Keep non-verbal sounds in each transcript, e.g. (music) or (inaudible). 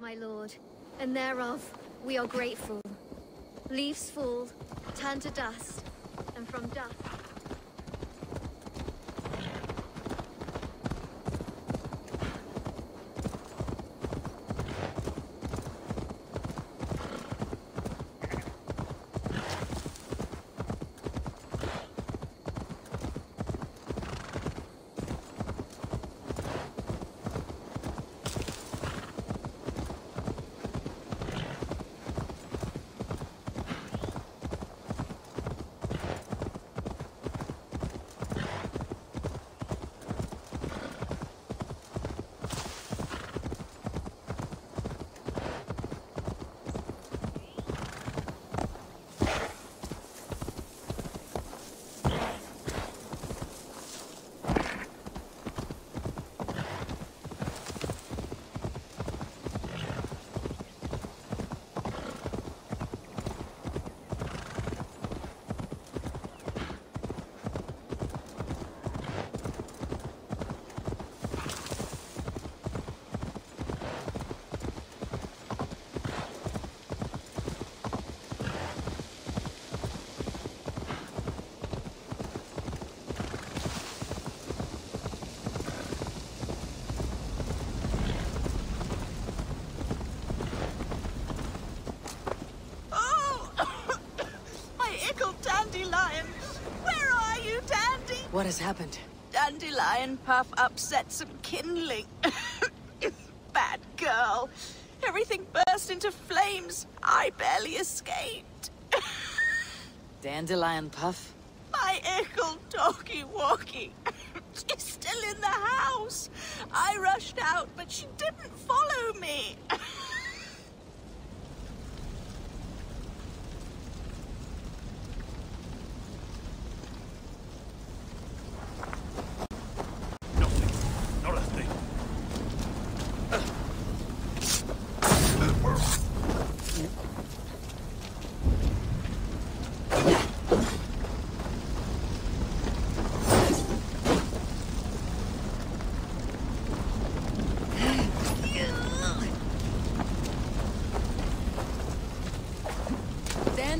my lord, and thereof we are grateful. Leaves fall, turn to dust, and from dust... Oh! My ickle dandelion! Where are you, Dandy? What has happened? Dandelion Puff upset some kindling. (laughs) Bad girl. Everything burst into flames. I barely escaped. (laughs) Dandelion Puff? My ickle doggy walkie. (laughs) She's still in the house. I rushed out, but she didn't follow me.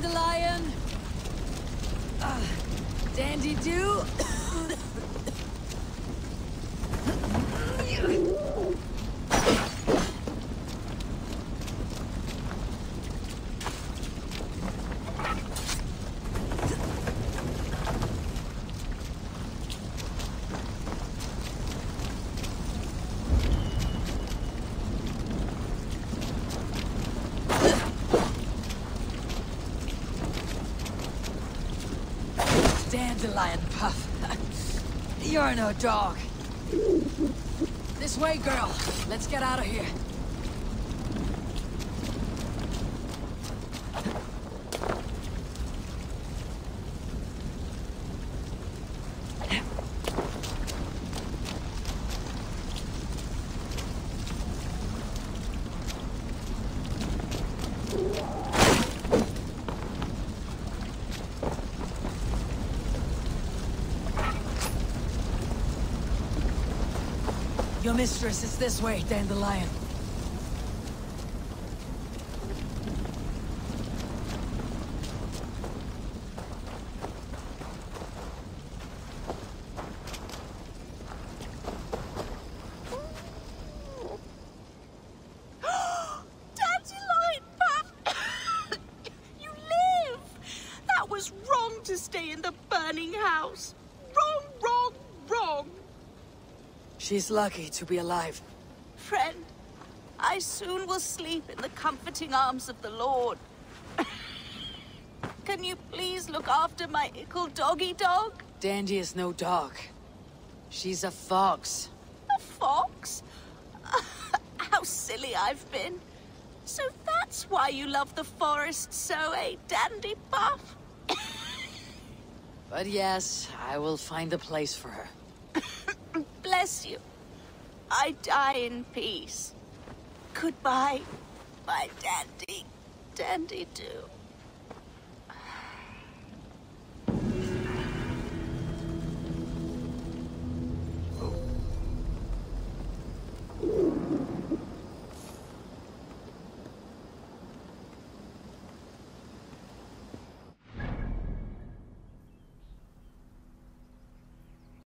Dandelion? Uh, Dandy do? (coughs) (coughs) Dandelion Puff. (laughs) You're no dog. This way, girl. Let's get out of here. Your mistress is this way, Dandelion. Dandelion Puff! you live! That was wrong to stay in the burning house. Wrong, wrong, wrong. She's lucky to be alive. Friend, I soon will sleep in the comforting arms of the Lord. (laughs) Can you please look after my ickle doggy dog? Dandy is no dog. She's a fox. A fox? (laughs) How silly I've been. So that's why you love the forest so, eh, Dandy Buff? (laughs) But yes, I will find a place for her. Bless you. I die in peace. Goodbye, my dandy. Dandy do.